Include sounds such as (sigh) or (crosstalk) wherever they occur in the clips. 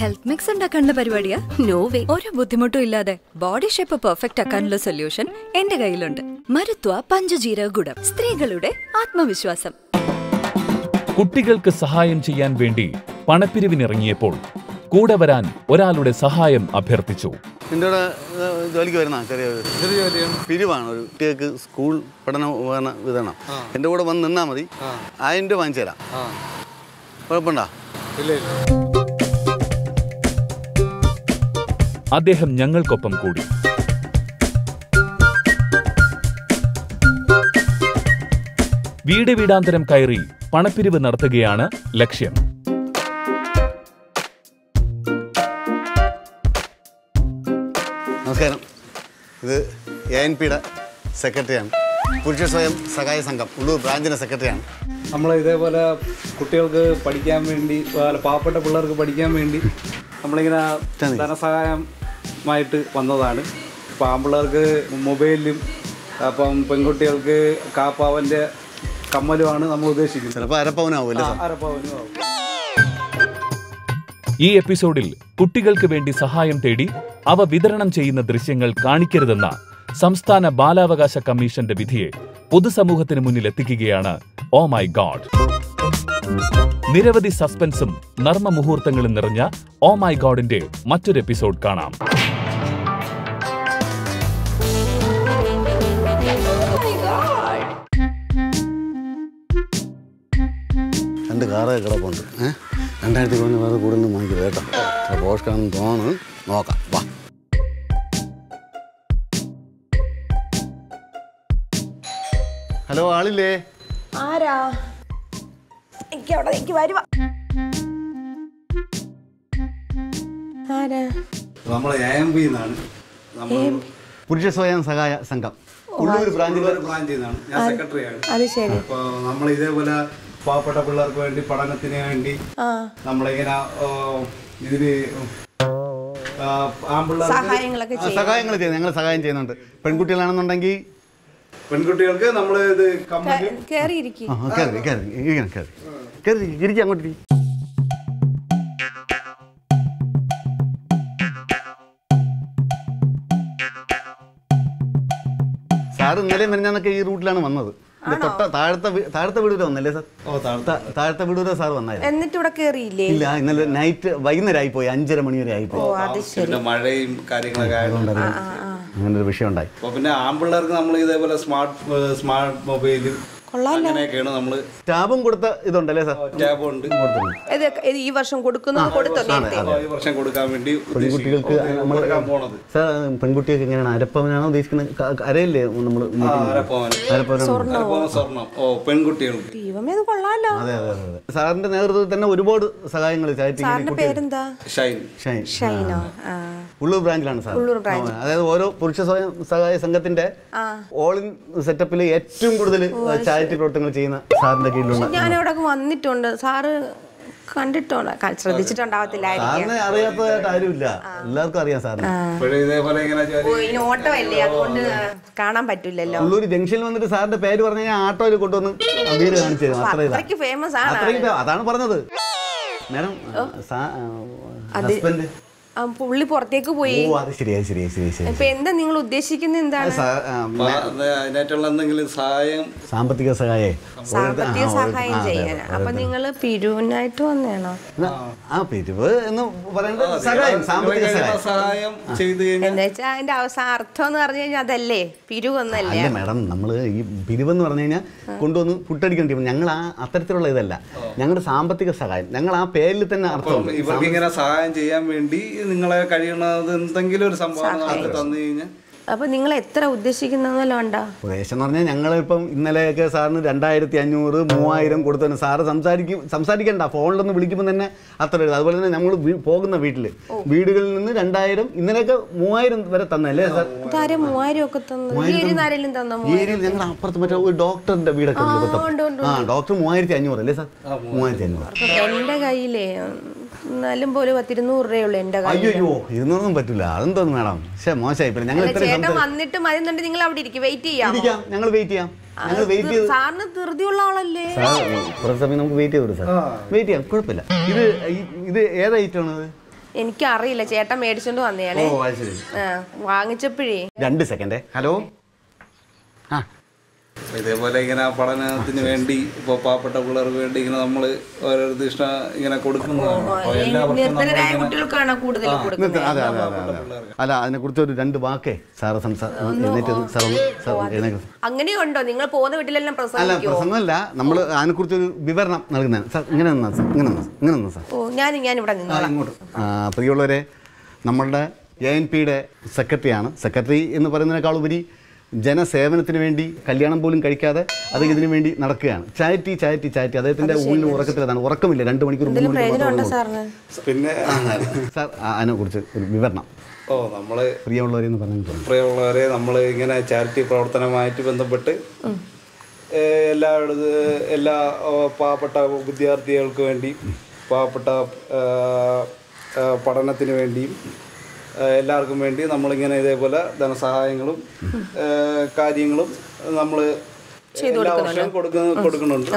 Health mix ഉണ്ടാക്കാനുള്ള പരിപാടിയാ? No way ഒരു ബുദ്ധിമുട്ടും ഇല്ലാതെ ബോഡി ഷേപ്പ് പെർഫെക്റ്റ് ആക്കാനുള്ള സൊല്യൂഷൻ എന്റെ കയ്യിലുണ്ട്. മരുത്വ പഞ്ചജീരക ഗുണം സ്ത്രീകളുടെ ആത്മവിശ്വാസം. കുട്ടികൾക്ക് സഹായം ചെയ്യാൻ വേണ്ടി പണപ്പിരിവിനിറങ്ങിയപ്പോൾ കൂടെ വരാൻ ഒരാളുടെ സഹായം അഭ്യർത്ഥിച്ചു. നിന്റെ കൂടെ ജോലിക്ക് വരുന്ന? ചെറിയ പിരിവാണ്. ഒരു കുട്ടികൾക്ക് സ്കൂൾ പഠന ഉപകരണ വിതരണം. എന്റെ കൂടെ വന്ന് നിന്നാൽ മതി. ആയിരം രൂപ വാങ്ങിച്ചു തരാം. കുഴപ്പമുണ്ടോ? അദ്ദേഹം ഞങ്ങൾക്കൊപ്പം കൂടി. വീട് വീടാന്തരം കയറി പണപ്പിരിവ് നടത്തുകയാണ് ലക്ഷ്യം. നമസ്കാരം. ഇത് എ എൻ പിയുടെ സെക്രട്ടറിയാണ്. പുരുഷ സ്വയം സഹായ സംഘം ഉള്ളൂർ ബ്രാഞ്ചിന്റെ സെക്രട്ടറിയാണ്. നമ്മൾ ഇതേപോലെ കുട്ടികൾക്ക് പഠിക്കാൻ വേണ്ടി പാവപ്പെട്ട പിള്ളേർക്ക് പഠിക്കാൻ വേണ്ടി നമ്മളിങ്ങനെ ധനസഹായമായിട്ട് വന്നതാണ്. അപ്പോൾ ആമ്പിള്ളേർക്ക് മൊബൈലും അപ്പം പെൺകുട്ടികൾക്ക് കാപ്പാവന്റെ കമ്മലുമാണ് നമ്മൾ ഉദ്ദേശിക്കുന്നത്. ചിലപ്പോൾ അരപ്പവനാവും അരപ്പവനും ആവും ഈ എപ്പിസോഡിൽ കുട്ടികൾക്ക് വേണ്ടി സഹായം തേടി അവ വിതരണം ചെയ്യുന്ന ദൃശ്യങ്ങൾ കാണിക്കരുതെന്ന സംസ്ഥാന ബാലാവകാശ കമ്മീഷന്റെ വിധിയെ പൊതുസമൂഹത്തിന് മുന്നിൽ എത്തിക്കുകയാണ്. ഓ മൈ ഗോഡ് നിരവധി സസ്പെൻസും നർമ്മ മുഹൂർത്തങ്ങളും നിറഞ്ഞ ഓ മൈ ഗോഡിന്റെ മറ്റൊരു എപ്പിസോഡ് കാണാം. രണ്ട് കാറൊക്കെ കിടപ്പുണ്ട്. ഏഹ് രണ്ടായിരത്തി കുറഞ്ഞ വേറെ കൂടുതൽ വാങ്ങിക്കരുത് കേട്ടോ. അത്ര പോഷ്കാണെന്ന് തോന്നുന്നു. നോക്കാം. വാ. ഹലോ ആളില്ലേ? ആരാ? എനിക്ക് അവിടെ എനിക്ക് വരുവാ. എ എന്നാണ് പുരുഷ സ്വയം സഹായ സംഘം. ഉള്ളൂർ ബ്രാഞ്ചിൽ ബ്രാഞ്ചിൽ നിന്നാണ് ഞാൻ സെക്രട്ടറിയാണ്. അത് ശരി. അപ്പോൾ നമ്മൾ ഇതേപോലെ പാവപ്പെട്ട പിള്ളേർക്ക് വേണ്ടി പഠനത്തിന് വേണ്ടി നമ്മളിങ്ങനെ ഇതിൽ ഇതിന് സഹായങ്ങൾ ചെയ്യുന്നു. ഞങ്ങൾ സഹായം ചെയ്യുന്നുണ്ട്. പെൺകുട്ടികളാണെന്നുണ്ടെങ്കിൽ പെൺകുട്ടികൾക്ക് നമ്മൾ ഇത് കേറിയിരിക്കും. ആ കയറി കയറി ഇരിക്കണം കയറി കയറി ഇരിക്കുക അങ്ങോട്ട് സാർ ഇന്നലെ മെരഞ്ഞാന്നൊക്കെ ഈ റൂട്ടിലാണ് വന്നത്. തൊട്ട താഴത്തെ താഴത്തെ വീട് വരെ വന്നല്ലേ സാർ? ഓ താഴത്തെ താഴത്തെ വീട് വരെ സാർ വന്നായിരുന്നു. എന്നിട്ട് ഇവിടെ കയറിയില്ലേ ഇല്ല ഇന്നലെ നൈറ്റ് വൈകുന്നേരം ആയിപ്പോയി. അഞ്ചര മണി വരെ ആയിപ്പോയി മഴയും കാര്യങ്ങളൊക്കെ ആയതുകൊണ്ട് അങ്ങനെ ഒരു വിഷയം ഉണ്ടായി അപ്പോൾ പിന്നെ ആൺപിള്ളേർക്ക് നമ്മൾ ഇതേപോലെ സ്മാർട്ട് സ്മാർട്ട് മൊബൈൽ അങ്ങനെയൊക്കെയാണ് ടാബും കൊടുത്ത ഇതുണ്ടല്ലേ സാർ? ടാബ് ഉണ്ട് ഇത് ഇത് ഈ വർഷം കൊടുക്കുന്നത് കൊടുത്തോ? നേരത്തെ. ഈ വർഷം കൊടുക്കാൻ വേണ്ടി പെൺകുട്ടികൾക്ക് നമ്മൾ കൊടുക്കാൻ പോണത്. സാർ പെൺകുട്ടികൾക്ക് എങ്ങനെയാണ്? അരപ്പവനാണോ ഉദ്ദേശിക്കുന്നത്? ക- അരയല്ലേ നമ്മൾ അരപ്പവൻ. അരപ്പവനാണ്? അരപ്പവൻ സ്വർണം ഓ പെൺകുട്ടികൾക്ക്. ദൈവമേ ഇത് കൊള്ളാലോ. അതെ അതെ അതെ അതെ. സാറിന്റെ നേതൃത്വത്തിൽ തന്നെ ഒരുപാട് സഹായങ്ങൾ ചാരിറ്റി സാറിന്റെ പേരെന്താ? ഷൈൻ. ഷൈൻ. ഷൈനോ? ആ. ഉള്ളൂർ ബ്രാഞ്ചിലാണ് സാർ. ഉള്ളൂർ ബ്രാഞ്ച്. അതായത് ഓരോ പുരുഷ സ്വയം സഹായ സംഘത്തിന്റെ ഓൾ ഇൻ സെറ്റപ്പിൽ ഏറ്റവും കൂടുതൽ ചാരിറ്റി പ്രവർത്തനങ്ങൾ ചെയ്യുന്ന സാറിന്റെ കീഴിലുള്ള ഞാൻ അവിടെ വന്നിട്ടുണ്ട്. സാറ് കണ്ടിട്ടുണ്ട്? ക- ശ്രദ്ധിച്ചിട്ടുണ്ടാവത്തില്ലായിരിക്കും. സാറിനെ അറിയാത്തതായിട്ട് ആരുമില്ല. എല്ലാവർക്കും അറിയാം സാറിന്. ഓട്ടമല്ലേ? അതുകൊണ്ട് കാണാൻ പറ്റില്ലല്ലോ. ഉള്ളൂർ ജംഗ്ഷനിൽ വന്നിട്ട് സാറിന്റെ പേര് പറഞ്ഞു കഴിഞ്ഞാൽ ആട്ടോയിൽ കൊണ്ടുവന്ന് വീട് കാണിച്ചു തരും. അത്ര ഇതാ. അത്രയ്ക്ക് ഫേമസ് ആണ്. അതാണ് പറഞ്ഞത്. മാഡം ഹസ്ബൻഡ് പുള്ളി പുറത്തേക്ക് പോയി. ഓ അത് ശരിയാ ശരിയാ ശരിയാ ശരി ഇപ്പൊ എന്താ നിങ്ങൾ ഉദ്ദേശിക്കുന്നത് എന്താണ്? അപ്പൊ അതിനായിട്ടുള്ള എന്തെങ്കിലും സഹായം? സാമ്പത്തിക സഹായേ. സാമ്പത്തിക സഹായം ചെയ്യാൻ. അപ്പൊ നിങ്ങൾ പിരിവിനായിട്ട് വന്നേണോ ആ പിരിവ് എന്ന് പറയുന്നത് സഹായം സാമ്പത്തിക സഹായം. ചെയ്തു എന്താ വെച്ചാൽ അതിന്റെ അവസാന അർത്ഥം എന്ന് പറഞ്ഞു കഴിഞ്ഞാൽ അതല്ലേ? പിരിവൊന്നല്ലേ അല്ല മാഡം നമ്മൾ ഈ പിരിവെന്ന് പറഞ്ഞു കഴിഞ്ഞാൽ കൊണ്ടുവന്ന് ഫുഡടിക്കേണ്ടി വരും ഞങ്ങൾ ആ അത്തരത്തിലുള്ള ഇതല്ല. ഞങ്ങളുടെ സാമ്പത്തിക സഹായം. ഞങ്ങൾ ആ പേരിൽ തന്നെ അർത്ഥം ഇവർക്ക് ഇങ്ങനെ സഹായം ചെയ്യാൻ വേണ്ടി നിങ്ങളെ കഴിയണത് എന്തെങ്കിലും ഒരു സംഭവം നമുക്ക് തന്നു കഴിഞ്ഞാൽ അപ്പൊ നിങ്ങൾ എത്ര ഉദ്ദേശിക്കുന്നല്ലോ ഞങ്ങൾ ഉദ്ദേശം എന്ന് പറഞ്ഞാൽ ഞങ്ങളിപ്പം ഇന്നലെയൊക്കെ സാറിന് രണ്ടായിരത്തി അഞ്ഞൂറ് മൂവായിരം കൊടുത്തു സാറ് സംസാരിക്കും സംസാരിക്കണ്ട ഫോണിലൊന്ന് വിളിക്കുമ്പോൾ തന്നെ അത്ര എഴുതും അതുപോലെ തന്നെ നമ്മൾ പോകുന്ന വീട്ടിൽ വീടുകളിൽ നിന്ന് രണ്ടായിരം ഇന്നലെയൊക്കെ മൂവായിരം വരെ തന്നല്ലേ സാർ? ഏരിയയിൽ ഞങ്ങൾ അപ്പുറത്ത് മറ്റേ ഒരു ഡോക്ടറിന്റെ വീടൊക്കെ ആ ഡോക്ടർ മൂവായിരത്തി അഞ്ഞൂറ് അല്ലേ സാർ? മൂവായിരത്തി അഞ്ഞൂറ്. എന്റെ കയ്യിലേ എന്നാലും പോലും പത്തിരുന്നൂറ് രൂപയുള്ളൂ എന്റെ കയ്യിൽ. അയ്യോ ഇരുന്നൂറൊന്നും പറ്റില്ല അതെന്തോന്ന് മാഡം? പക്ഷേ മോശമായി പിന്നെ ഞങ്ങൾ ചേട്ടൻ വന്നിട്ട് മതിന്നുണ്ട് നിങ്ങൾ അവിടെ ഇരിക്കും. വെയിറ്റ് ചെയ്യാം ഞങ്ങൾ വെയിറ്റ് ചെയ്യാം. ഞങ്ങൾ വെയിറ്റ് ചെയ്ത് സാറിന് ധൃതിയുള്ള ആളല്ലേ? കുറച്ച് സമയം നമുക്ക് വെയിറ്റ് ചെയ്തു സാർ. വെയിറ്റ് ചെയ്യാം. കുഴപ്പമില്ല. ഇത് ഇത് ഏത് ഐറ്റമാണ് ഇത്? എനിക്കറിയില്ല. ചേട്ടൻ മേടിച്ചോണ്ട് വന്നേ ഓ അത് ശരി. ആ, വാങ്ങിച്ചപ്പോഴേ. രണ്ട് സെക്കൻഡേ ഹലോ? ആ ഇതേപോലെ ഇങ്ങനെ പഠനത്തിന് വേണ്ടി ഇപ്പോൾ പാവപ്പെട്ട പിള്ളേർക്ക് വേണ്ടി ഇങ്ങനെ നമ്മൾ ഓരോരുത്തർ ഇഷ്ടം ഇങ്ങനെ കൊടുക്കുന്നതാണ്. അല്ല അതിനെക്കുറിച്ച് ഒരു രണ്ട് വാക്കേ സാറ് സംസാരിച്ചു അങ്ങനെയുണ്ടോ? നിങ്ങൾ പോകുന്ന വീട്ടിലെല്ലാം അല്ല പ്രസംഗമല്ല. നമ്മൾ അതിനെക്കുറിച്ച് ഒരു വിവരണം നൽകുന്നതാണ്. സാർ ഇങ്ങനെ നിന്നാ സാർ ഇങ്ങനെ നിന്നാ ഇങ്ങനെ നിന്നാ സാർ. ഓ ഞാൻ ഞാൻ ഇവിടെ ഇങ്ങോട്ട്. പ്രിയമുള്ളവരെ നമ്മളുടെ എ എൻ പിയുടെ സെക്രട്ടറിയാണ്. സെക്രട്ടറി എന്ന് പറയുന്നതിനേക്കാൾ ഉപരി ജനസേവനത്തിന് വേണ്ടി കല്യാണം പോലും കഴിക്കാതെ അത് ഇതിനു വേണ്ടി നടക്കുകയാണ്. Charity charity charity. അദ്ദേഹത്തിന്റെ ഊഴിന് ഉറക്കത്തിലാണ് ഉറക്കമില്ല. രണ്ട് മണിക്കൂർ മൂന്ന് മണിക്കൂർ പിന്നെ. സാർ അതിനെ കുറിച്ച് ഒരു വിവരണം. ഓ നമ്മൾ പ്രിയമുള്ളവരെ പറഞ്ഞു പ്രിയമുള്ളവരെ നമ്മൾ ഇങ്ങനെ ചാരിറ്റി പ്രവർത്തനമായിട്ട് ബന്ധപ്പെട്ട് എല്ലാ എല്ലായിടത്ത് എല്ലാ പാവപ്പെട്ട വിദ്യാർത്ഥികൾക്ക് വേണ്ടി പാവപ്പെട്ട പഠനത്തിന് വേണ്ടിയും എല്ലാവർക്കും വേണ്ടി നമ്മളിങ്ങനെ ഇതേപോലെ ധനസഹായങ്ങളും കാര്യങ്ങളും നമ്മൾ എല്ലാ വർഷവും കൊടുക്കുന്ന കൊടുക്കുന്നുണ്ട്.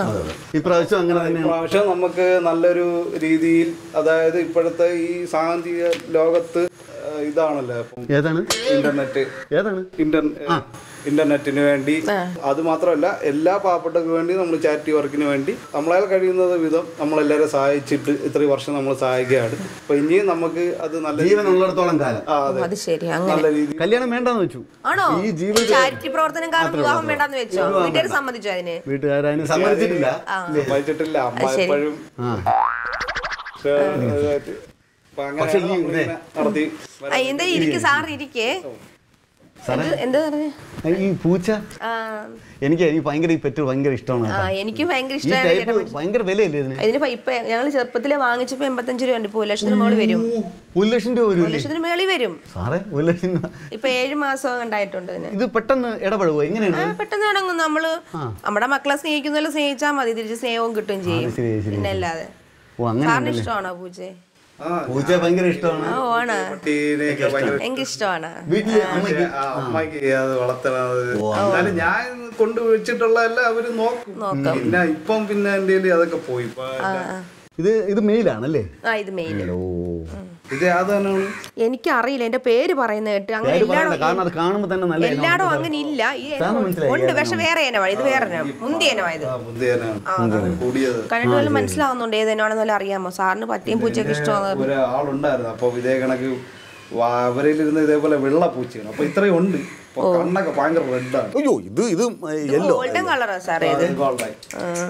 ഇപ്രാവശ്യം അങ്ങനെ തന്നെ പ്രാവശ്യം നമുക്ക് നല്ലൊരു രീതിയിൽ അതായത് ഇപ്പോഴത്തെ ഈ സാങ്കേതിക ലോകത്ത് ഇതാണല്ലോ. ഇന്റർനെറ്റ്. ഏതാണ്? ഇന്റർനെറ്റ് ഇന്റർനെറ്റിന് വേണ്ടി. അത് മാത്രമല്ല എല്ലാ പാവപ്പെട്ടവർക്ക് വേണ്ടി നമ്മൾ ചാരിറ്റി വർക്കിന് വേണ്ടി നമ്മളാൽ കഴിയുന്നത് വിധം നമ്മളെല്ലാവരും സഹായിച്ചിട്ട് ഇത്രയും വർഷം നമ്മൾ സഹായിക്കുകയാണ്. അപ്പൊ ഇനിയും നമുക്ക് അത് നല്ല ജീവൻ ഉള്ളിടത്തോളം കാലം. അത്. ശരി അങ്ങനെ. നല്ല രീതിയിൽ കല്യാണം വേണ്ടെന്ന് വെച്ചു. ആണോ? ഈ ജീവിത ചാരിറ്റി പ്രവർത്തനം കാരണം വിവാഹം വേണ്ടെന്ന് വെച്ചോ? വീട്ടുകാർ സമ്മതിച്ചോ അതിന്? വീട്ടുകാരതിന് സമ്മതിച്ചിട്ടില്ല. സഹായിച്ചിട്ടില്ല അമ്മ. എപ്പോഴും പക്ഷേ, എന്താ ഇരിക്കെ സാർ ഇരിക്കേ? ഈ പൂച്ച. ആ. എനിക്ക് ഭയങ്കര ഈ പെറ്റ് ഭയങ്കര ഇഷ്ടമാണ് ആ, കേട്ടോ. എനിക്ക് ഭയങ്കര ഈ ഇഷ്ടമാണ് ടൈപ്പ് ചേട്ടൻ മേടിച്ചത്. ഭയങ്കര വിലയല്ലേ ഇതിന്? ഇതിന് ഇപ്പൊ ഇപ്പൊ ഞങ്ങൾ ചെറുപ്പത്തിലെ വാങ്ങിച്ചപ്പോ എൺപത്തഞ്ച് രൂപ ഉണ്ട് ഇപ്പൊ ഒരു ലക്ഷത്തിന് മുകളിൽ വരും. ഒരു ലക്ഷം രൂപ ഒരു ലക്ഷത്തിന് മുകളിൽ വരും. സാറേ ഒരു ലക്ഷം രൂപ. ഇപ്പൊ ഏഴ് മാസം ഉണ്ടായിട്ടുണ്ട് ഇത് പെട്ടെന്ന് ഇടപെടുവോ എങ്ങനെയാണ് പെട്ടെന്ന് തുടങ്ങും നമ്മൾ നമ്മുടെ മക്കളെ സ്നേഹിക്കുന്ന സ്നേഹിച്ചാൽ മതി. തിരിച്ച് സ്നേഹവും കിട്ടും ചെയ്യും. പിന്നെ അല്ലാതെ. ഇഷ്ടമാണോ പൂച്ചയെ? ആ പൂച്ച ഭയങ്കര ഇഷ്ടമാണ്. ആ ആണ്. പട്ടീനെയൊക്കെ ഭയങ്കര എനിക്ക് ഇഷ്ടമാണ്. വീട്ടിൽ അമ്മയ്ക്ക് അത് വളർത്തണത്. എന്നാലും ഞാൻ കൊണ്ടുവച്ചിട്ടുള്ള എല്ലാം അവർ നോക്കും. പിന്നെ ഇപ്പം പിന്നെ എന്റെ അതൊക്കെ പോയി. ഇത് ഇത് മെയിലാണല്ലേ? ആ ഇത് മെയിൽ. ഓ. ഇത് അതാണ് എനിക്കറിയില്ല എന്റെ പേര് പറയുന്ന കേട്ട്. അങ്ങനെ പേര് പറയണ്ട എല്ലായിടും കാരണം അത് കാണുമ്പോൾ തന്നെ നല്ല ഇനം. അങ്ങനെ ഇല്ല ഈ ഇനം മനസ്സിലായി. ഉണ്ട് പക്ഷെ വേറെ ഇനമാണ് ഇത് വേറെ ഇനം. മുന്തിയ ഇനമായത് ബുദ്ധിയാണ് കൂടിയത് കണ്ടിട്ട് വല്ല മനസ്സിലാവുന്നുണ്ട് ഏത് ഇനമാണെന്ന് വല്ല അറിയാമോ? സാറിന് പറ്റിയും പൂച്ചയൊക്കെ ഇഷ്ടമാണ് ഒരാളുണ്ടായിരുന്നു. അപ്പൊ ഇതേ കണക്ക് വാ- അവരിലിരുന്ന് ഇതേപോലെ വെള്ള പൂച്ചയാണ്. അപ്പൊ ഇത്രയും ഉണ്ട്. കണ്ണൊക്കെ ഭയങ്കര റെഡാണ് അയ്യോ ഇത് ഇത് യെല്ലോ ഗോൾഡൻ കളറാ സാറേ ഇത്.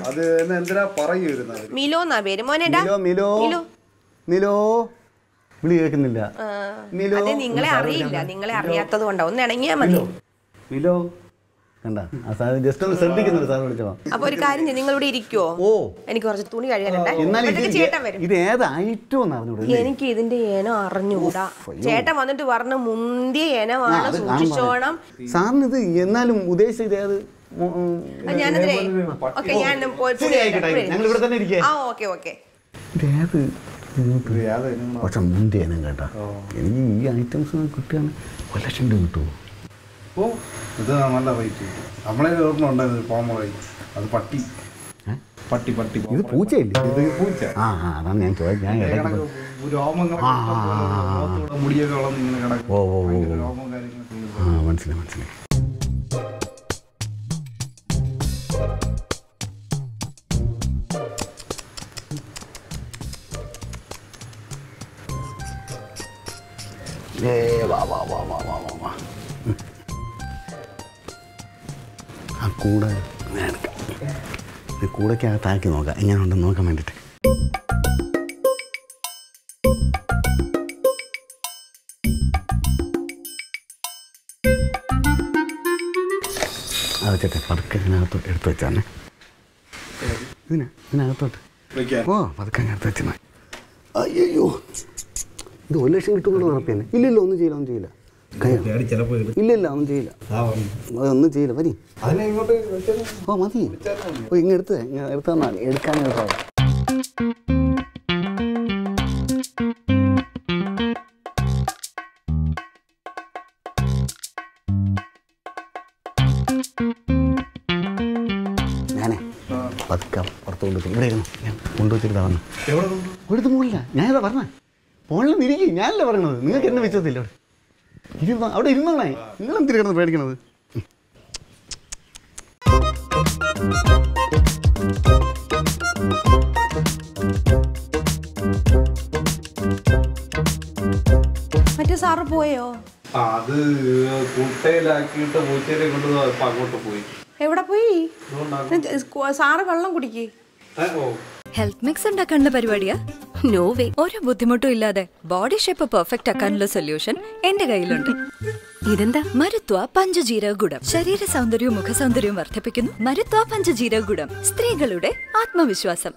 അത് തന്നെ എന്തിനാ പറയുന്നത് മിലോ എന്നാ പേര്? മോനേടാ മിലോ മിലോ. മിലോ. വിളി കേൾക്കുന്നില്ല. മിലോ. അത് നിങ്ങളെ അറിയില്ല. നിങ്ങളെ അറിയാത്തത് കൊണ്ടാ. ഒന്ന് ഇണങ്ങിയാ മതി. മിലോ. കണ്ട? ആ സാർ ജസ്റ്റ് ഒന്ന് ശ്രദ്ധിക്കുന്നുണ്ട് സാർ വിളിച്ചോ. അപ്പൊ ഒരു കാര്യം നിങ്ങൾ ഇവിടെ ഇരിക്കുവോ ഓ. എനിക്ക് കുറച്ച് തുണി കഴിയാനുണ്ട് ഇത് വരും. ഇത് ഏത് ഐറ്റം എന്ന് അറിഞ്ഞൂടെ എനിക്ക് ഇതിന്റെ ഏനം അറിഞ്ഞൂടാ ചേട്ടൻ വന്നിട്ട് പറഞ്ഞു മുന്തിയ ഏനമാണ് സൂക്ഷിച്ചോണം. സാറിന് ഇത് എന്നാലും ഉദ്ദേശിച്ച ഇത് ഏത് ഓക്കെ ഞാൻ ഞങ്ങൾ ഇവിടെ തന്നെ ഇരിക്കേ. ആ ഓക്കെ ഓക്കെ. ഇത് ഏത്? പക്ഷെ മുന്തിയനും കേട്ടാ. എനിക്ക് ഈ ഐറ്റംസ് കിട്ടുകയാണ് ഒരു ലക്ഷം രൂപ കിട്ടുമോ ഓ ഇത് നല്ല റേറ്റ് നമ്മളെ ഓർമ്മ ഉണ്ടായിരുന്നു പാമ്പളായി അത് പട്ടി. പട്ടി പട്ടി. ഇത് പൂച്ചയില്ലേ? ഇത് പൂച്ച. ആ ആ അതാണ് ഞാൻ ചോദിച്ചത് ഞാൻ ഇടയ്ക്ക് മുടിയൊക്കെ വളർന്ന് ഇങ്ങനെ കിടക്കും. ഓ ഓ ഓ കാര്യങ്ങളൊക്കെ ആ മനസ്സിലായി മനസ്സിലായി. ഏ വാ വാ വാ വാ വാ വാ. കൂടെ ഇത് കൂടയ്ക്കകത്താക്കി നോക്കാം. എങ്ങനെ ഉണ്ടെന്ന് നോക്കാൻ വേണ്ടിയിട്ട് അത് ചേട്ടെ പതുക്കെ ഇതിനകത്തോട്ട് എടുത്ത് വെച്ചാണേ. ഇതിനാ ഇതിനകത്തോട്ട്. ഓ പതുക്കെ എടുത്ത് വെച്ചാൽ അയ്യോ ഇത് ഒരു ലക്ഷം കിട്ടുമെന്നുള്ള ഉറപ്പന്നെ ഇല്ലില്ല ഒന്നും ചെയ്യില്ല ഒന്നും ചെയ്യില്ല. ഇല്ലില്ല ഒന്നും ചെയ്യില്ല. അതൊന്നും ചെയ്യില്ല വരി. ഓ മതി. ഓ ഇങ്ങ എടുത്ത് എടുത്ത് തന്നാൽ എടുക്കാൻ എളുപ്പമാണ് ഞാനേ പതുക്കെ പുറത്ത് കൊണ്ടുവച്ചു ഇവിടെ ഇരുന്നു. ഞാൻ കൊണ്ടുവച്ചിട്ട് വന്നു. ഇവിടുത്തെ ഇതാ പറഞ്ഞ. ഫോണിൽ നിരിക്കും ഞാനല്ലേ പറഞ്ഞത്? നിങ്ങൾക്ക് എന്നെ വെച്ചതില്ല അവിടെ ഇരുന്നോ അവിടെ ഇരുന്നാണേ നിങ്ങൾ എന്തിനാ കിടന്ന് പേടിക്കണത്? മറ്റേ സാറ് പോയോ? ആ, അത് കുട്ടയിലാക്കിയിട്ട് പൂച്ചേനെ കൊണ്ട് ഇപ്പൊ അങ്ങോട്ട് പോയി. എവിടെ പോയി? സാറ് വെള്ളം കുടിക്കേ. ഹെൽത്ത് മിക്സ് ഉണ്ടാക്കാനുള്ള പരിപാടിയാ? നോ വേ ഒരു ബുദ്ധിമുട്ടും ഇല്ലാതെ ബോഡി ഷേപ്പ് പെർഫെക്റ്റ് ആക്കാനുള്ള സൊല്യൂഷൻ എന്റെ കയ്യിലുണ്ട്. ഇതെന്താ? മരുത്വ പഞ്ചജീരക ഗുണം ശരീര സൗന്ദര്യവും മുഖ സൗന്ദര്യവും വർദ്ധിപ്പിക്കുന്നു. മരുത്വ പഞ്ചജീരക ഗുണം സ്ത്രീകളുടെ ആത്മവിശ്വാസം.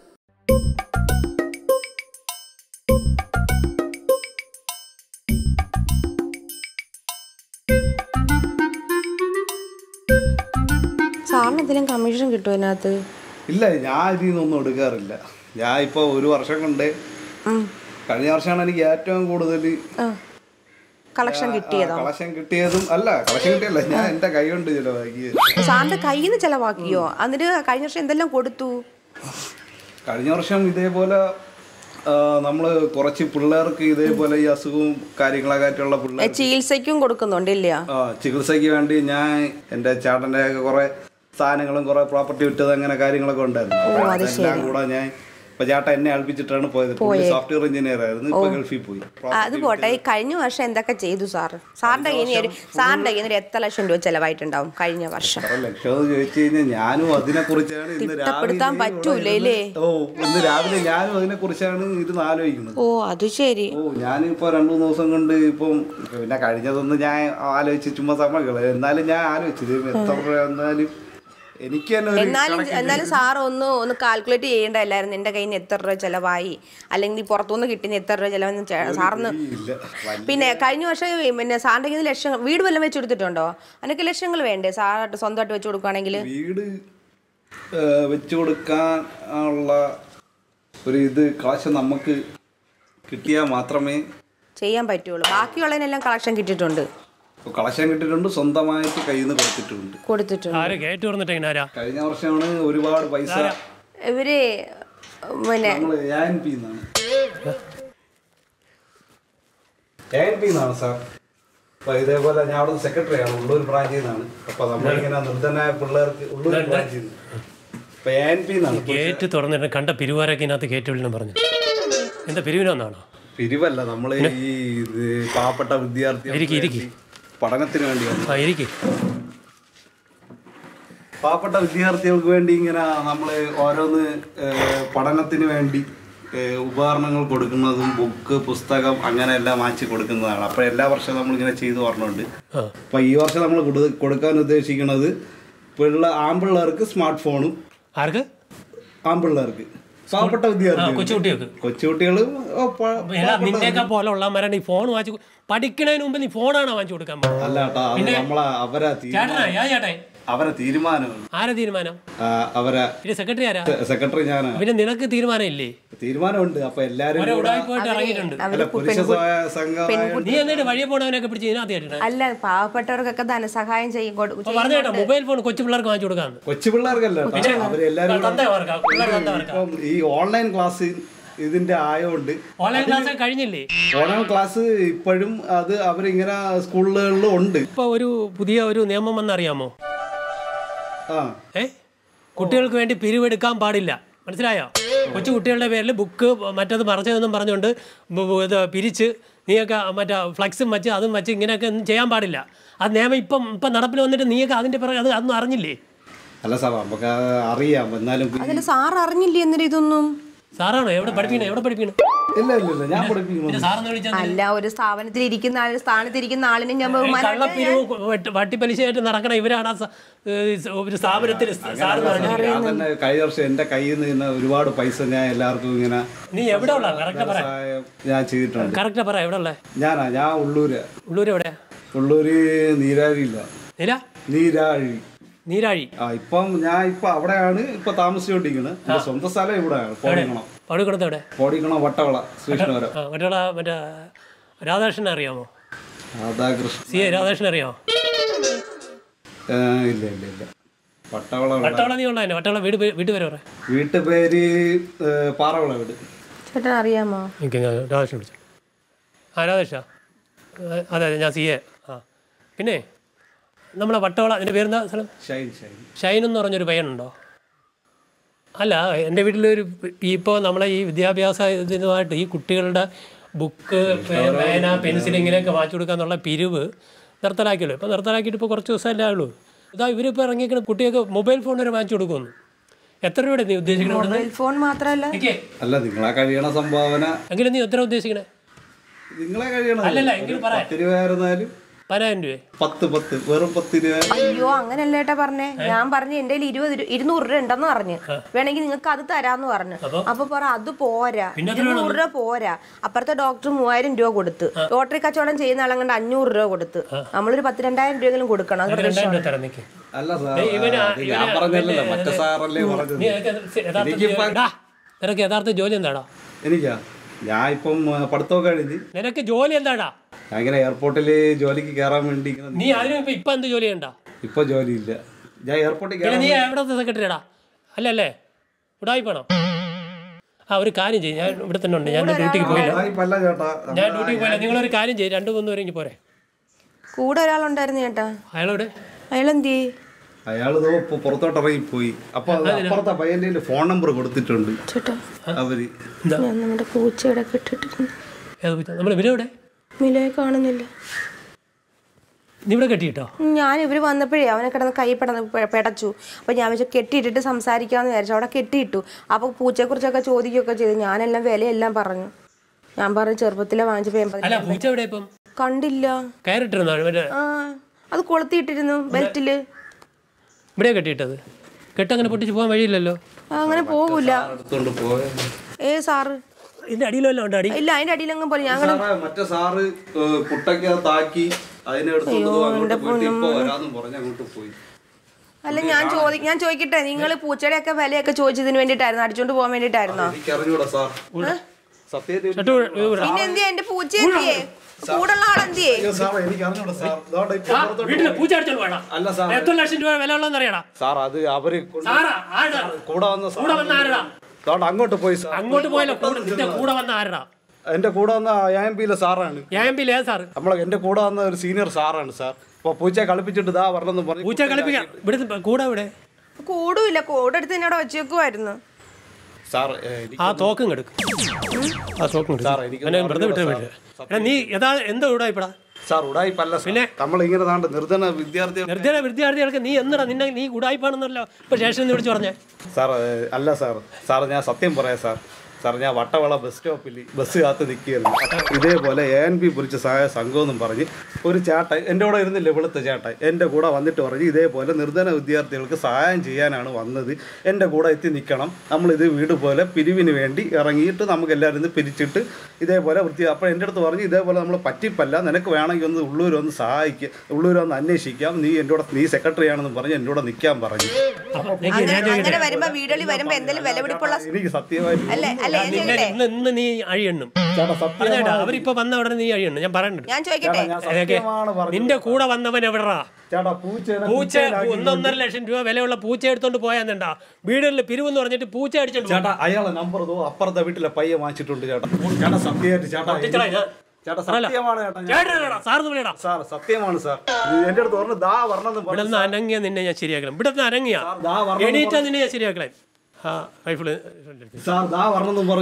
സാറിന് എന്തെങ്കിലും കമ്മീഷൻ കിട്ടുമോ അതിനകത്ത് ഇല്ല ഞാൻ ഇതിൽ നിന്നൊന്നും എടുക്കാറില്ല. ഞാൻ ഇപ്പോൾ ഒരു വർഷം കൊണ്ട് കഴിഞ്ഞ വർഷമാണ് എനിക്ക് ഏറ്റവും കൂടുതൽ കളക്ഷൻ കിട്ടിയതോ? കളക്ഷൻ കിട്ടിയതും അല്ല കളക്ഷൻ കിട്ടിയല്ല ഞാൻ എന്റെ കൈ കൊണ്ട് ചിലവാക്കിയത് സാറിന്റെ കയ്യിൽ നിന്ന് ചെലവാക്കിയോ? എന്നിട്ട് കഴിഞ്ഞ വർഷം എന്തെല്ലാം കൊടുത്തു? കഴിഞ്ഞ വർഷം ഇതേപോലെ നമ്മൾ കുറച്ച് പിള്ളേർക്ക് ഇതേപോലെ ഈ അസുഖവും കാര്യങ്ങളൊക്കെ ആയിട്ടുള്ള പിള്ളേർ ചികിത്സയ്ക്കും കൊടുക്കുന്നുണ്ട് ഇല്ല? ചികിത്സയ്ക്ക് വേണ്ടി ഞാൻ എന്റെ ചേട്ടന്റെ ഒക്കെ കുറെ സാധനങ്ങളും കുറെ പ്രോപ്പർട്ടി വിറ്റത് അങ്ങനെ കാര്യങ്ങളൊക്കെ ഉണ്ടായിരുന്നു. അതെല്ലാം കൂടെ ഞാൻ ഇപ്പൊ ചേട്ടൻ എന്നെ ഏൽപ്പിച്ചിട്ടാണ് പോയത്. സോഫ്റ്റ്വെയർ എഞ്ചിനീയർ ആയിരുന്നു. ഇപ്പൊ ഗൾഫിൽ പോയി. അത് പോട്ടെ. കഴിഞ്ഞ വർഷം എന്തൊക്കെ ചെയ്തു സാർ? സാറിന്റെ കയ്യിൽ നിന്ന് സാറിന്റെ കയ്യിൽ എത്ര ലക്ഷം രൂപ ചെലവായിട്ടുണ്ടാവും കഴിഞ്ഞ വർഷം? ലക്ഷം എന്ന് ചോദിച്ചു കഴിഞ്ഞാൽ ഞാനും അതിനെ കുറിച്ചാണ് ഇന്ന് തിട്ടപ്പെടുത്താൻ രാവിലെ പറ്റൂലേ, ഓ ഇന്ന് രാവിലെ ഞാനും അതിനെ കുറിച്ചാണ് ഇരുന്ന് ആലോചിക്കുന്നത്. ഓ അത് ശരി. ഓ ഞാനിപ്പോ രണ്ടു മൂന്ന് ദിവസം കൊണ്ട് ഇപ്പം പിന്നെ കഴിഞ്ഞതൊന്നും ഞാൻ ആലോചിച്ച് ചുമ്മാ സമയങ്ങൾ എന്നാലും ഞാൻ ആലോചിച്ചത് എത്ര രൂപ എന്നാലും എനിക്ക് എന്നാലും എന്നാലും സാർ ഒന്ന് ഒന്ന് കാൽക്കുലേറ്റ് ചെയ്യേണ്ടല്ലായിരുന്നു എന്റെ കയ്യിൽ നിന്ന് എത്ര രൂപ ചെലവായി? അല്ലെങ്കിൽ പുറത്തുനിന്ന് കിട്ടുന്ന എത്ര രൂപ ചെലവെന്ന് സാറിന് പിന്നെ കഴിഞ്ഞ വർഷം പിന്നെ സാറിന്റെ കയ്യിൽ നിന്ന് ലക്ഷം വീട് വല്ലതും വെച്ച് കൊടുത്തിട്ടുണ്ടോ? അതിനൊക്കെ ലക്ഷങ്ങൾ വേണ്ടേ? സാറായിട്ട് സ്വന്തമായിട്ട് വെച്ച് കൊടുക്കുകയാണെങ്കിൽ വീട് വെച്ച് കൊടുക്കാൻ ഉള്ള ഒരു ഇത് കാശ് നമുക്ക് കിട്ടിയാൽ മാത്രമേ ചെയ്യാൻ പറ്റുള്ളൂ. ബാക്കിയുള്ളതിനെല്ലാം കളക്ഷൻ കിട്ടിയിട്ടുണ്ട്. കളക്ഷൻ കിട്ടിയിട്ടുണ്ട് സ്വന്തമായിട്ട് കയ്യിൽ നിന്ന് കൊടുത്തിട്ടുണ്ട്. കൊടുത്തിട്ടുണ്ട് കഴിഞ്ഞ വർഷമാണ് ഒരുപാട് പൈസ ഇവർ പിന്നെ എന്നാണ് സാർ അപ്പൊ ഇതേപോലെ ഞാൻ അവിടെ സെക്രട്ടറി ആണ് ഉള്ളൂർ ബ്രാഞ്ചിൽ നിന്നാണ് അപ്പൊ നമ്മളിങ്ങനെ നിർദ്ധനായ പിള്ളേർക്ക് ഉള്ളൂർ ബ്രാഞ്ചിൽ നിന്ന് അപ്പൊ എൻ പി എന്നാണ് ഗേറ്റ് തുറന്നിട്ട് കണ്ട പിരിവാരൊക്കെ ഇതിനകത്ത് വിടണം പറഞ്ഞു. എന്താ പിരിവിനൊന്നാണോ? പിരിവല്ല നമ്മൾ ഈ പാവപ്പെട്ട വിദ്യാർത്ഥികൾക്ക് വേണ്ടി പഠനത്തിന് വേണ്ടിയായിരിക്കും പാവപ്പെട്ട വിദ്യാർത്ഥികൾക്ക് വേണ്ടി ഇങ്ങനെ നമ്മൾ ഓരോന്ന് പഠനത്തിന് വേണ്ടി ഉപകരണങ്ങൾ കൊടുക്കുന്നതും ബുക്ക് പുസ്തകം അങ്ങനെ എല്ലാം വാങ്ങിച്ച് കൊടുക്കുന്നതാണ്. അപ്പോൾ എല്ലാ വർഷവും നമ്മൾ ഇങ്ങനെ ചെയ്തു പറഞ്ഞുണ്ട്. അപ്പോൾ ഈ വർഷം നമ്മൾ കൊടുക്കാൻ ഉദ്ദേശിക്കുന്നത് പിള്ള ആമ്പിള്ളേർക്ക് സ്മാർട്ട് ഫോണും ആർക്ക്? ആമ്പിള്ളേർക്ക്. പാവപ്പെട്ട വിദ്യാർത്ഥികൾ കൊച്ചുകുട്ടികൾ കൊച്ചുകുട്ടികൾ നിന്നെയൊക്കെ പോലെ ഉള്ളമാരാണ് ഈ ഫോൺ വാങ്ങിച്ചു പഠിക്കണതിന് മുമ്പ് നീ ഫോണാണ് വാങ്ങിച്ചു കൊടുക്കാൻ അവരെ തീരുമാനം ചേട്ടനാ യാ ചേട്ടേ അവരെ തീരുമാനമാണ് ആരാ തീരുമാനം? അവരെ സെക്രട്ടറി ആരാ? സെക്രട്ടറി ഞാനാണ് പിന്നെ നിനക്ക് തീരുമാനം ഇല്ലേ തീരുമാനമുണ്ട് അപ്പൊ എല്ലാരും നീ എന്നിട്ട് വഴിയെ പോണവനൊക്കെ പിടിച്ച് ഇതിനകത്ത് അല്ല പാവപ്പെട്ടവർക്കൊക്കെ ധനസഹായം ചെയ്യും പറഞ്ഞു കേട്ടോ മൊബൈൽ ഫോൺ കൊച്ചു പിള്ളേർക്ക് വാങ്ങിച്ചു കൊടുക്കാന്ന്. കൊച്ചു പിള്ളേർക്കല്ല. അവരെല്ലാരും ഈ ഓൺലൈൻ ക്ലാസ് ഇതിന്റെ ആയതുകൊണ്ട്. ഓൺലൈൻ ക്ലാസ് കഴിഞ്ഞില്ലേ? ഓൺലൈൻ ക്ലാസ് ഇപ്പോഴും അത് അവരിങ്ങനെ സ്കൂളുകളിലും ഉണ്ട്. ഇപ്പൊ ഒരു പുതിയ ഒരു നിയമം വന്നറിയാമോ? ആ. ഏ? കുട്ടികൾക്ക് വേണ്ടി പിരിവെടുക്കാൻ പാടില്ല. മനസ്സിലായോ? കൊച്ചു കുട്ടികളുടെ പേരിൽ ബുക്ക് മറ്റത് മറച്ചതെന്നും പറഞ്ഞുകൊണ്ട് ഇത് പിരിച്ച് നീയൊക്കെ മറ്റേ ഫ്ലക്സും വച്ച് അതും വച്ച് ഇങ്ങനെയൊക്കെ ഒന്നും ചെയ്യാൻ പാടില്ല. അത് നിയമം ഇപ്പം ഇപ്പം നടപ്പിൽ വന്നിട്ട് നീയൊക്കെ അതിന്റെ പിറകെ അത് അതൊന്നും അറിഞ്ഞില്ലേ? അല്ല സാർ നമുക്ക് അറിയാം. എന്നാലും അതിൽ സാർ അറിഞ്ഞില്ലേ എന്നിട്ട് ഇതൊന്നും? സാറാണോ? എവിടെ പഠിപ്പിക്കണേ? എവിടെ പഠിപ്പിക്കണേ? ഇല്ല ഇല്ല ഇല്ല. ഞാൻ പഠിപ്പിക്കുന്നു. പിന്നെ സാറെന്ന് വിളിച്ചാൽ അല്ല ഒരു സ്ഥാപനത്തിൽ ഇരിക്കുന്ന ആളിന് സ്ഥാനത്ത് ഇരിക്കുന്ന ആളിനെ ഞാൻ ബഹുമാനം കള്ളപ്പിരിവ് വട്ടിപ്പലിശയായിട്ട് നടക്കണ ഇവരാണ് ആ സ- ഏ, ഒരു സ്ഥാപനത്തിൽ സാറെന്ന് പറഞ്ഞത്. ഞാൻ തന്നെ കഴിഞ്ഞ വർഷം എന്റെ കയ്യിൽ നിന്ന് ഒരുപാട് പൈസ ഞാൻ എല്ലാവർക്കും ഇങ്ങനെ നീ എവിടെ ഉള്ള? കറക്റ്റ് പറ. സഹായം ഞാൻ ചെയ്തിട്ടുണ്ട്. കറക്റ്റ് പറ എവിടെ ഉള്ള? ഞാനാ ഞാൻ ഉള്ളൂര്. ഉള്ളൂർ എവിടെ ഉള്ളൂര് നീരാഴിയില്ല നില? നീരാഴി. നീരാഴി. ആ ഇപ്പം ഞാൻ ഇപ്പൊ അവിടെയാണ് ഇപ്പൊ താമസിച്ചുകൊണ്ടിരിക്കുന്നത്. എന്റെ സ്വന്തം സ്ഥലം ഇവിടെയാണ് പോടിക്കണം എവിടെ? പോടിക്കണം വട്ടവള ശ്രീകൃഷ്ണപുരം. വട്ടവള മറ്റേ രാധാകൃഷ്ണൻ അറിയാമോ? രാധാകൃഷ്ണൻ. സി രാധാകൃഷ്ണൻ അറിയാമോ? ഇല്ല ഇല്ല ഇല്ല. വട്ടവള വട്ടവള നീ ഉള്ള വട്ടവള വീട് വീട് വരെ പറ. വീട്ടുപേര് പേര് പാറവള വീട്. ചേട്ടൻ അറിയാമോ? എനിക്ക് രാധാകൃഷ്ണൻ വിളിച്ചു. ആ രാധാകൃഷ്ണ അതെ അതെ ഞാൻ സി എ. ആ. പിന്നെ? നമ്മളെ വട്ടവള അതിന്റെ പേരെന്താ സ്ഥലം? ഷൈൻ എന്ന് പറഞ്ഞൊരു പയ്യനുണ്ടോ? അല്ല എന്റെ വീട്ടിലൊരു ഇപ്പോൾ നമ്മളെ ഈ വിദ്യാഭ്യാസ ഇതിനുമായിട്ട് ഈ കുട്ടികളുടെ ബുക്ക് പേന പെൻസിൽ ഇങ്ങനെയൊക്കെ വാങ്ങിച്ചു കൊടുക്കാന്നുള്ള പിരിവ് നിർത്തലാക്കിയുള്ളൂ ഇപ്പോൾ നിർത്തലാക്കിയിട്ട് ഇപ്പോൾ കുറച്ച് ദിവസമല്ലേ ഉള്ളൂ ഇതാ ഇവരിപ്പോൾ ഇറങ്ങിയിരിക്കുന്ന കുട്ടികൾക്ക് മൊബൈൽ ഫോൺ വരെ വാങ്ങിച്ചു കൊടുക്കുന്നു. എത്ര രൂപയുടെ നീ ഉദ്ദേശിക്കണേ മൊബൈൽ ഫോൺ മാത്രമല്ല. അല്ല നിങ്ങളെ കഴിയണ സംഭാവന എങ്കിലും നീ എത്ര ഉദ്ദേശിക്കണേ? നിങ്ങളെ കഴിയണ അല്ലല്ല, എങ്കിലും പറ. പതിനായിരം രൂപ പത്ത് പത്ത്. വെറും പത്ത് രൂപ. അയ്യോ അങ്ങനല്ല ഏട്ടാ പറഞ്ഞേ? ഞാൻ പറഞ്ഞു എന്റെ കയ്യിൽ ഇരുപത് രൂ- ഇരുന്നൂറ് രൂപ ഉണ്ടെന്ന് പറഞ്ഞു. വേണമെങ്കിൽ നിങ്ങൾക്ക് അത് തരാന്ന് പറഞ്ഞു. അപ്പൊ? പറ അത് പോരാ. ഇരുന്നൂറ് രൂപ പോരാ. അപ്പുറത്തെ ഡോക്ടർ മൂവായിരം രൂപ കൊടുത്ത്. ലോട്ടറി കച്ചവടം ചെയ്യുന്ന ആളെ കണ്ട് അഞ്ഞൂറ് രൂപ കൊടുത്ത്. നമ്മളൊരു പത്ത് രണ്ടായിരം രൂപയെങ്കിലും കൊടുക്കണം. അത് രണ്ടായിരം രൂപ തരാം നിൽക്കേ അല്ല സാർ അത് ഞാൻ പറഞ്ഞല്ലോ മറ്റേ സാറല്ലേ പറഞ്ഞത്. നീ നിനക്ക് യഥാർത്ഥ ജോലി- ഡാ, നിനക്ക് യഥാർത്ഥ ജോലി എന്താടാ? എനിക്കാ? ഞാൻ ഇപ്പം പഠിത്തമൊക്കെ നിനക്ക് ജോലി എന്താടാ? ഞാൻ ഇങ്ങനെ എയർപോർട്ടിൽ ജോലിക്ക് കയറാൻ വേണ്ടി ഇങ്ങനെ നീ അതിനും ഇപ്പൊ ഇപ്പൊ എന്ത് ജോലി ഉണ്ടാ ഇപ്പൊ ജോലിയില്ല. ഞാൻ എയർപോർട്ടിൽ നീ എവിടത്തെ സെക്രട്ടറിയാടാ അല്ലല്ലേ? ഉടായിപ്പാണോ? ആ ഒരു കാര്യം ചെയ്യും. ഞാൻ ഇവിടെ തന്നെ ഉണ്ട്. ഞാൻ ഡ്യൂട്ടിക്ക് പോയില്ല. പല്ല ചേട്ടാ. ഞാൻ ഡ്യൂട്ടിക്ക് പോയില്ല. നിങ്ങളൊരു കാര്യം ചെയ്യും. രണ്ടു മൂന്ന് പേരെങ്കിൽ പോരെ. കൂടെ ഒരാളുണ്ടായിരുന്നു ചേട്ടാ. അയാളോട് അയാളെന്തി അയാൾ പുറത്തോട്ട് ഇറങ്ങി പോയി. അപ്പൊ അപ്പുറത്തെ പയ്യന്റെ ഫോൺ നമ്പർ കൊടുത്തിട്ടുണ്ട്. അവർ. നമ്മുടെ പൂച്ചയുടെ? നമ്മുടെ മിലയെ കാണുന്നില്ല. ഇവിടെ കെട്ടിയിട്ടോ? ഞാൻ ഇവർ വന്നപ്പോഴേ അവനെ കിടന്ന് കൈ പെടന്ന് പെടച്ചു. അപ്പൊ ഞാൻ വെച്ചാൽ കെട്ടിയിട്ടിട്ട് സംസാരിക്കാന്ന് വിചാരിച്ചു. അവിടെ കെട്ടിയിട്ടു. അപ്പൊ പൂച്ചയെക്കുറിച്ചൊക്കെ ചോദിക്കുകയൊക്കെ ചെയ്തു. ഞാനെല്ലാം വിലയെല്ലാം പറഞ്ഞു. ഞാൻ പറഞ്ഞു ചെറുപ്പത്തിലെ വാങ്ങിച്ചപ്പോ എൺപത് അല്ല പൂച്ച എവിടെ ഇപ്പം? കണ്ടില്ല. അത് കൊളുത്തിയിട്ടിരുന്നു ബെൽറ്റിൽ. ഇവിടെ കെട്ടിയിട്ടത്? കെട്ടങ്ങനെ പൊട്ടിച്ച് പോകാൻ വഴിയില്ലല്ലോ. അങ്ങനെ പോകൂല ഏ സാറ്? ഇതിന്റെ അടിയിലല്ലോ ഉണ്ട് അടി? ഇല്ല അതിന്റെ അടിയിലെങ്ങും പോലെ മറ്റേ സാറ് അല്ല ഞാൻ ചോദി ഞാൻ ചോദിക്കട്ടെ നിങ്ങൾ പൂച്ചയുടെ ഒക്കെ വിലയൊക്കെ ചോദിച്ചതിന് വേണ്ടിട്ടായിരുന്നു അടിച്ചോണ്ട് പോകാൻ വേണ്ടിട്ടായിരുന്നോ പിന്നെ എന്തിയെ? എന്റെ പൂച്ച എന്തിയെ? സാർ. സാർ. പൂച്ച സാർ എത്ര ലക്ഷം രൂപ വില ഉള്ളതെന്ന് അറിയടാ. സാർ അത് അവർ കൊണ്ട് സാറാ ആരാ കൂടെ വന്ന സാർ. കൂടെ വന്ന ആരടാ? അങ്ങോട്ട് പോയി സാർ. അങ്ങോട്ട് പോയല്ലോ കൂടെ കൂടെ വന്ന ആരടാ? എന്റെ കൂടെ വന്ന എം പിയിലെ സാറാണ്. എം പി ലേ സാറ്? നമ്മളെ എന്റെ കൂടെ വന്ന ഒരു സീനിയർ സാറാണ് സാർ. അപ്പൊ പൂച്ചയെ കളിപ്പിച്ചിട്ട് ഇതാ പറഞ്ഞു. പൂച്ച കളിപ്പിക്കാം. ഇവിടെ കൂടെ ഇവിടെ കൂടുമില്ല കൂടെടുത്ത് എന്നോട് വെച്ചേക്കുമായിരുന്നു സാർ ആ തോക്കും കെടുക്കും ആ തോക്കും സാർ, എനിക്ക് വെറുതെ വിട്ടേ എടാ നീ യഥാ എന്താ ഇവിടെ ഇപ്പടാ സാർ. ഉടായിപ്പല്ല പിന്നെ? നമ്മൾ ഇങ്ങനെ താണ്ട് നിർധന വിദ്യാർത്ഥികൾ നിർദ്ദേശ വിദ്യാർത്ഥികൾക്ക് നീ എന്നടാ നിന്നെ നീ ഉടായിപ്പാണെന്നല്ലോ ഇപ്പൊ ശേഷം വിളിച്ചു പറഞ്ഞേ? സാർ അല്ല സാർ. സാർ ഞാൻ സത്യം പറയാം സാർ. സാർ ഞാൻ വട്ടവള ബസ് സ്റ്റോപ്പിൽ ബസ് കാത്ത് നിൽക്കുകയായിരുന്നു ഇതേപോലെ എ എൻ പി പൊരിച്ച സഹായ സംഘം എന്നും പറഞ്ഞ് ഒരു ചേട്ടൻ എന്റെ കൂടെ ഇരുന്നില്ല വെളുത്ത ചേട്ടൻ എന്റെ കൂടെ വന്നിട്ട് പറഞ്ഞ് ഇതേപോലെ നിർധന വിദ്യാർത്ഥികൾക്ക് സഹായം ചെയ്യാനാണ് വന്നത്. എന്റെ കൂടെ എത്തി നിൽക്കണം. നമ്മളിത് വീട് പോലെ പിരിവിന് വേണ്ടി ഇറങ്ങിയിട്ട് നമുക്ക് എല്ലാവരും ഇന്ന് പിരിച്ചിട്ട് ഇതേപോലെ വൃത്തി അപ്പോൾ എന്റെ അടുത്ത് പറഞ്ഞ് ഇതേപോലെ നമ്മൾ പറ്റിപ്പല്ല. നിനക്ക് വേണമെങ്കിൽ ഒന്ന് ഉള്ളൂർ ഒന്ന് സഹായിക്കുക ഉള്ളൂർ ഒന്ന് അന്വേഷിക്കാം. നീ എന്റെ കൂടെ നീ സെക്രട്ടറി ആണെന്ന് പറഞ്ഞ് എന്റെ കൂടെ നിൽക്കാൻ പറഞ്ഞു. അപ്പൊ അങ്ങനെ വരുമ്പോൾ വരുമ്പോ വീടുകളിൽ വരുമ്പോ എന്തെങ്കിലും വിലപിടിപ്പുള്ള എനിക്ക് സത്യമായിട്ട് അല്ല? അല്ലേ ഞാൻ നിന്നെ ഇന്ന് ഇന്ന് നീ അഴിയെണ്ണും. പറഞ്ഞേട്ടാ അവരിപ്പൊ വന്ന ഉടനെ നീ അഴിയെണ്ണും. ഞാൻ പറയണ്ട ഞാൻ ചോദിക്കട്ടെ. നിന്റെ കൂടെ വന്നവൻ എവിടാ? ചേട്ടാ പൂച്ച ഒന്നൊന്നര ലക്ഷം രൂപ വിലയുള്ള പൂച്ച എടുത്തോണ്ട് പോയാന്നുണ്ടാ വീടുകളിൽ പിരിവെന്ന് പറഞ്ഞിട്ട് പൂച്ച അടിച്ചോണ്ട് ചേട്ടാ അയാളെ നമ്പർ അപ്പുറത്തെ വീട്ടിലെ പയ്യ വാങ്ങിച്ചിട്ടുണ്ട് ചേട്ടാ. ചേട്ടാ സത്യമായിട്ട് ചേട്ടാ പൊട്ടിച്ചളാ ചേട്ടാ സത്യമാണ് ചേട്ടാ ഞാൻ- ചേട്ടനാടാ, സാർ സത്യമാണ് സാർ. എന്റെ അടുത്ത് പറഞ്ഞു ദാ വരണമെന്ന് ഇവിടെ പറഞ്ഞു. നിന്ന് അനങ്ങിയ നിന്നെ ഞാൻ ശരിയാക്കണം. ഇവിടെ നിന്ന് അനങ്ങിയ ദാ വരണം എണീറ്റാ നിന്നെ ഞാൻ ശരിയാക്കണേ.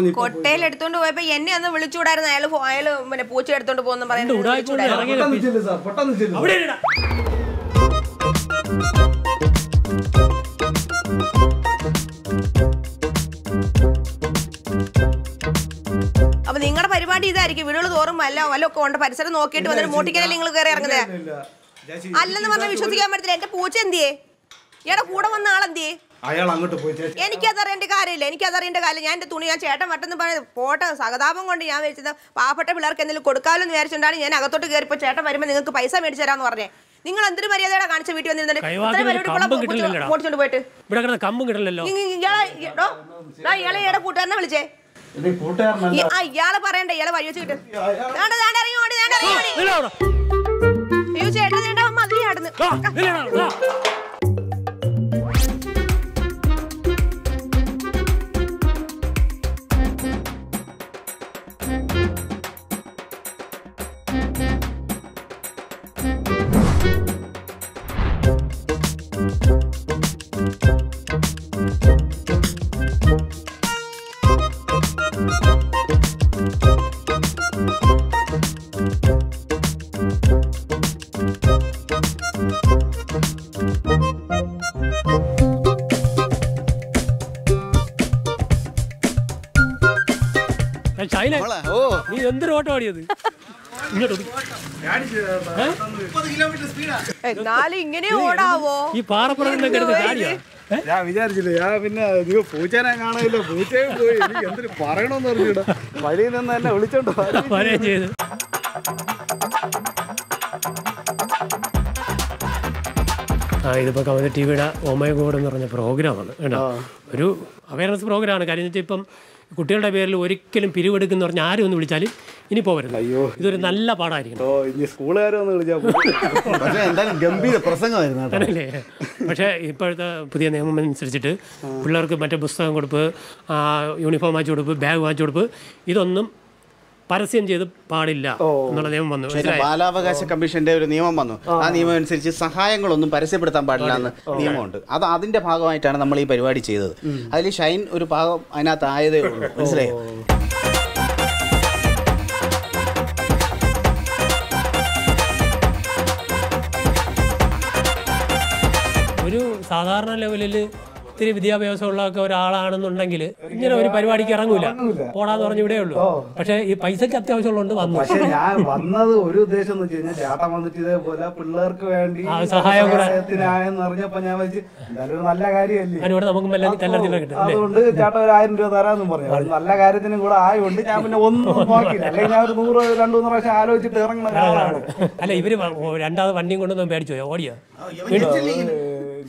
ഇപ്പൊ കൊട്ടയിൽ എടുത്തോണ്ട് പോയപ്പോ എന്നെ ഒന്ന് വിളിച്ചുകൂടായിരുന്നു. അയാൾ അയാൾ പിന്നെ പൂച്ച എടുത്തോണ്ട് പോകുന്നു. അപ്പൊ നിങ്ങളുടെ പരിപാടി ഇതായിരിക്കും. വീടുകൾ തോറും വല്ല വല്ല ഒക്കെ ഉണ്ട്. പരിസരം നോക്കിയിട്ട് വന്നിട്ട് മൂട്ടിക്കലല്ലേ നിങ്ങൾ കയറി ഇറങ്ങുന്നത്. അല്ലെന്ന് പറഞ്ഞാൽ വിശ്വസിക്കാൻ പറ്റത്തില്ല. എന്റെ പൂച്ച എന്തിയേ? ഇയാടെ കൂടെ വന്ന ആളെന്തിയേ? അയാൾ അങ്ങോട്ട് പോയി എനിക്കതറിയേണ്ട കാര്യമില്ല എനിക്കതറിയേണ്ട കാര്യം ഞാൻ എന്റെ തുണി ഞാൻ ചേട്ടൻ മറ്റൊന്നും പറഞ്ഞ പോട്ടെ സഹതാപം കൊണ്ട് ഞാൻ വെച്ചത് പാവപ്പെട്ട പിള്ളേർക്ക് എന്തെങ്കിലും കൊടുക്കാമല്ലോ എന്ന് ഞാൻ അകത്തോട്ട് കയറിപ്പോ ചേട്ടൻ വരുമ്പോൾ നിങ്ങൾക്ക് പൈസ മേടിച്ചു തരാന്ന് പറഞ്ഞേ. നിങ്ങൾ എന്തൊരു മര്യാദയുടെ കാണിച്ച വീട്ടിൽ വന്നിരുന്നിട്ട് പോയിട്ട്? കമ്പും കിട്ടില്ലല്ലോ. ഇയാളെ കൂട്ടുകാരനെ വിളിച്ചേ. ഇയാൾ കൂട്ടുകാരനല്ല. ആ ഇയാളെ പറയണ്ട ഇയാളെ വഴി വെച്ച് കിട്ടും. അയ്യോ ചേട്ടാ ചേട്ടാ മതി ആടുന്നു എന്നാലും ഇങ്ങനെ ഓടാവോ? ഈ ഞാൻ വിചാരിച്ചില്ല ഞാൻ പിന്നെ നിങ്ങൾ പൂച്ചേനെ കാണാനില്ല പൂച്ചയും പോയി. എനിക്ക് എന്തിനു പറയണമെന്ന് അറിഞ്ഞൂടാ. വഴിയിൽ നിന്ന് തന്നെ വിളിച്ചോണ്ട്. (laughs) ചെയ്ത്. ആ ഇതിപ്പോൾ കവിത ടി വിയുടെ ഓമയ ഗോഡ് എന്ന് പറഞ്ഞ പ്രോഗ്രാമാണ് കേട്ടോ? ഒരു അവയർനെസ് പ്രോഗ്രാമാണ് കാര്യം വെച്ചാൽ ഇപ്പം കുട്ടികളുടെ പേരിൽ ഒരിക്കലും പിരിവെടുക്കുന്ന പറഞ്ഞാൽ ആരും ഒന്ന് വിളിച്ചാലും ഇനി പോവരുത് അയ്യോ. ഇതൊരു നല്ല പാടായിരിക്കും ഓ ഇനി വിളിച്ചാൽ എന്തായാലും ഗംഭീര പ്രസംഗമായിരുന്നു പക്ഷേ ഇപ്പോഴത്തെ പുതിയ നിയമം അനുസരിച്ചിട്ട് പിള്ളേർക്ക് മറ്റേ പുസ്തകം കൊടുപ്പ് ആ, യൂണിഫോം വാങ്ങിച്ചു കൊടുപ്പ് ബാഗ് വാങ്ങിച്ചു കൊടുപ്പ് ഇതൊന്നും പരസ്യം ചെയ്ത് പാടില്ല എന്നുള്ള നിയമം വന്നു. ബാലാവകാശ കമ്മീഷന്റെ ഒരു നിയമം വന്നു. ആ നിയമം അനുസരിച്ച് സഹായങ്ങളൊന്നും പരസ്യപ്പെടുത്താൻ പാടില്ല എന്ന് നിയമമുണ്ട്. അത് അതിന്റെ ഭാഗമായിട്ടാണ് നമ്മൾ ഈ പരിപാടി ചെയ്തത്. അതിൽ ഷൈൻ ഒരു ഭാഗം അതിനകത്ത് ആയതേ ഉള്ളൂ. മനസ്സിലായോ? സാധാരണ ലെവലിൽ ഇത്തിരി വിദ്യാഭ്യാസമുള്ള ഒരാളാണെന്നുണ്ടെങ്കിൽ ഇങ്ങനെ ഒരു പരിപാടിക്ക് ഇറങ്ങൂല. പോടാന്ന് പറഞ്ഞു ഇവിടെ ഉള്ളൂ. പക്ഷെ ഈ പൈസക്ക് അത്യാവശ്യമുള്ളതുകൊണ്ട് വന്നു. പക്ഷെ ഞാൻ വന്നത് ഒരു ഉദ്ദേശം എന്ന് വെച്ച് കഴിഞ്ഞാൽ ചേട്ടൻ വന്നിട്ട് ഇതേപോലെ പിള്ളേർക്ക് വേണ്ടി സഹായം കൂടെ. സഹായത്തിനായെന്ന് അറിഞ്ഞപ്പോ ഞാൻ വെച്ച് എന്തായാലും ഒരു നല്ല കാര്യമല്ലേ? അതിനൂടെ നമുക്ക് അതുകൊണ്ട് ചേട്ടൻ ഒരു ആയിരം രൂപ തരാമെന്നും പറഞ്ഞു. നല്ല കാര്യത്തിനും കൂടെ ആയതുകൊണ്ട് ഞാൻ പിന്നെ ഒന്നും (laughs) നോക്കിയില്ല. അല്ലെങ്കിൽ ഞാൻ ഒരു നൂറ് രണ്ടു മൂന്ന് പ്രാവശ്യം ആലോചിച്ചിട്ട് ഇറങ്ങുന്ന ഒരാളാണ്. അല്ല ഇവർ രണ്ടാമത് വണ്ടിയും കൊണ്ടൊന്നും പേടിച്ചു പോയോ? ഓടിയോ?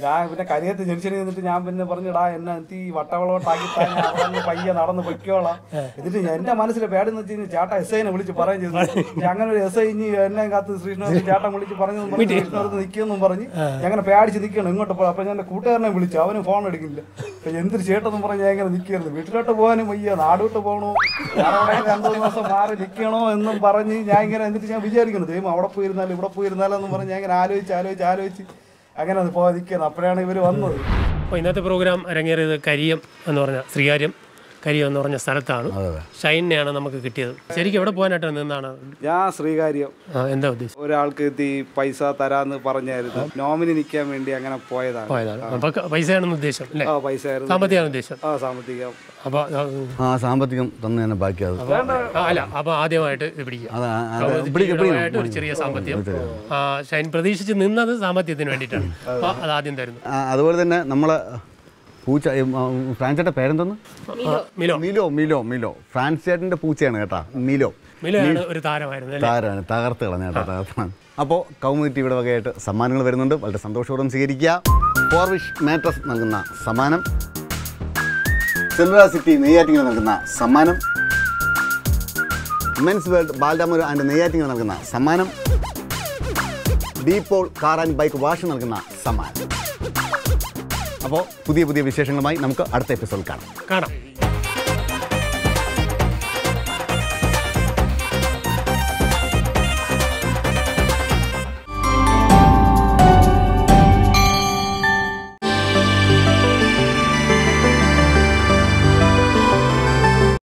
ഞാൻ പിന്നെ കരിയത്ത് ജംഗ്ഷനിൽ നിന്നിട്ട് ഞാൻ പിന്നെ പറഞ്ഞിടാ എന്നെ എന്തി വട്ടവളോട്ടാക്കി തന്നെ പയ്യെ നടന്ന് പൊയ്ക്കോളാം. എന്നിട്ട് എന്റെ മനസ്സിൽ പേടി വെച്ച് കഴിഞ്ഞാൽ ചേട്ടാ എസ് ഐനെ വിളിച്ച് പറയും. ചെയ്തു അങ്ങനെ ഒരു എസ് ഐ ഇനി എന്നെ കാത്ത് ശ്രീകൃഷ്ണ ചേട്ടൻ വിളിച്ച് പറഞ്ഞു ശ്രീകൃഷ്ണത്ത് നിൽക്കുമെന്നും പറഞ്ഞ് അങ്ങനെ പേടിച്ച് നിൽക്കണം ഇങ്ങോട്ട് പോയി അപ്പൊ ഞാൻ എന്റെ കൂട്ടുകാരനെ വിളിച്ചു. അവനും ഫോൺ എടുക്കില്ല അപ്പൊ എന്തൊരു ചേട്ടെന്നും പറഞ്ഞ് ഞാൻ ഇങ്ങനെ നിൽക്കരുത് വീട്ടിലോട്ട് പോകാനും വയ്യ. നാടോട്ട് പോകണോ രണ്ടു മൂന്ന് ദിവസം മാറി നിൽക്കണോ എന്നും പറഞ്ഞ് ഞാൻ ഇങ്ങനെ എന്നിട്ട് ഞാൻ വിചാരിക്കുന്നു ദൈവം അവിടെ പോയിരുന്നാലും ഇവിടെ പോയിരുന്നാലും എന്നും പറഞ്ഞ് ഞാൻ ഇങ്ങനെ ആലോചിച്ച് ആലോചിച്ച് ആലോചിച്ച്. അങ്ങനെ അത് പോകാൻ നിൽക്കുന്നത് അപ്പോഴാണ് ഇവർ വന്നത്. അപ്പോൾ ഇന്നത്തെ പ്രോഗ്രാം അരങ്ങേറിയത് കരിയം എന്ന് പറഞ്ഞ ശ്രീകാര്യം. കരിയം എന്ന് പറഞ്ഞ സ്ഥലത്താണ്. ഷൈനെയാണ് നമുക്ക് കിട്ടിയത്. ശരിക്കും എവിടെ പോകാനായിട്ട് നിന്നാണ്? ഞാൻ ശ്രീകാര്യം. എന്താ ഉദ്ദേശം? ഒരാൾക്ക് ഈ പൈസ തരാന്ന് പറഞ്ഞായിരുന്നു. നോമിനി നിൽക്കാൻ വേണ്ടി അങ്ങനെ പോയതാണ്. പോയതാണ്. അപ്പൊ പൈസയാണെന്ന് ഉദ്ദേശം അല്ലേ? ആ പൈസ സാമ്പത്തികമാണ് ഉദ്ദേശം. ആ സാമ്പത്തികം. അപ്പൊ ആ, സാമ്പത്തികം തന്നെ തന്നെ ബാക്കി അത് അല്ല അപ്പൊ ആദ്യമായിട്ട് ഇത് പിടിക്കുക. ഒരു ചെറിയ സാമ്പത്തികം. ഷൈൻ പ്രതീക്ഷിച്ച് നിന്നത് സാമ്പത്തികത്തിന് വേണ്ടിയിട്ടാണ്. അപ്പൊ അത് ആദ്യം തരുന്നു. അതുപോലെ തന്നെ നമ്മളെ പൂച്ച ഈ, ആ, Frans പേരെന്തോന്ന്? Milo. Milo. Milo Milo Frans ചേട്ടന്റെ പൂച്ചയാണ് കേട്ടാ മിലോ. ഒരു താരമാണ് തകർത്ത് കളഞ്ഞ കേട്ടോ തകർത്താണ് അപ്പോൾ കൗമുദി ടിവിയുടെ വകയായിട്ട് സമ്മാനങ്ങൾ വരുന്നുണ്ട്. വളരെ സന്തോഷപൂർവം സ്വീകരിക്കുക. ഫോർവിഷ് മാട്രസ് നൽകുന്ന സമ്മാനം. സെൻട്ര സിറ്റി നെയ്യാറ്റിങ്ങൾ നൽകുന്ന സമ്മാനം. മെൻസ് വേൾഡ് ബാൽഡാമൂർ ആൻഡ് നെയ്യാറ്റിങ്ങൾ നൽകുന്ന സമ്മാനം. DePaul car and bike wash നൽകുന്ന സമ്മാനം. അപ്പോൾ പുതിയ പുതിയ വിശേഷങ്ങളുമായി നമുക്ക് അടുത്ത എപ്പിസോഡ് കാണാം. കാണാം.